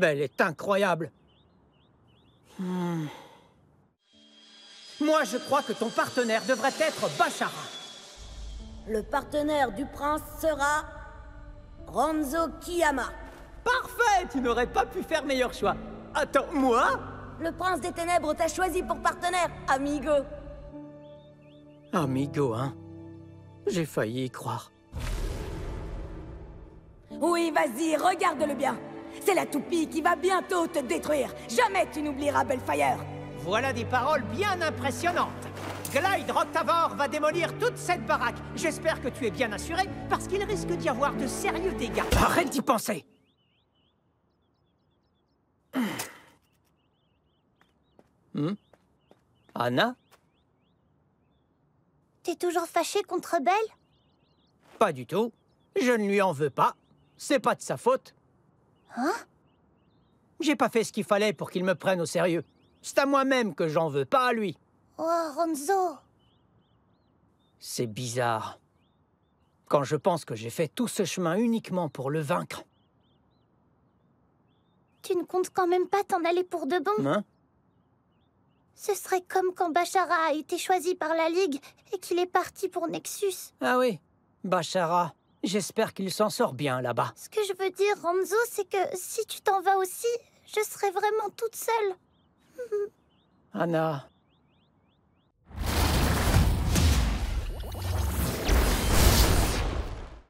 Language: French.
Belle est incroyable. Hmm. Moi, je crois que ton partenaire devrait être Bachara. Le partenaire du prince sera... Ronzo Kiyama. Parfait Tu n'aurais pas pu faire meilleur choix. Attends, moi? Le prince des ténèbres t'a choisi pour partenaire, amigo. Amigo, hein? J'ai failli y croire. Oui, vas-y, regarde-le bien. C'est la toupie qui va bientôt te détruire. Jamais tu n'oublieras Bellfire. Voilà des paroles bien impressionnantes. Glide Roctavor va démolir toute cette baraque. J'espère que tu es bien assuré, parce qu'il risque d'y avoir de sérieux dégâts. Arrête d'y penser Hmm Anna? T'es toujours fâché contre Belle? Pas du tout. Je ne lui en veux pas. C'est pas de sa faute. Hein? J'ai pas fait ce qu'il fallait pour qu'il me prenne au sérieux. C'est à moi-même que j'en veux, pas à lui. Oh, Ronzo C'est bizarre. Quand je pense que j'ai fait tout ce chemin uniquement pour le vaincre. Tu ne comptes quand même pas t'en aller pour de bon? Hein? Ce serait comme quand Bachara a été choisi par la Ligue et qu'il est parti pour Nexus. Ah oui, Bachara. J'espère qu'il s'en sort bien là-bas. Ce que je veux dire, Ronzo, c'est que si tu t'en vas aussi, je serai vraiment toute seule. Anna,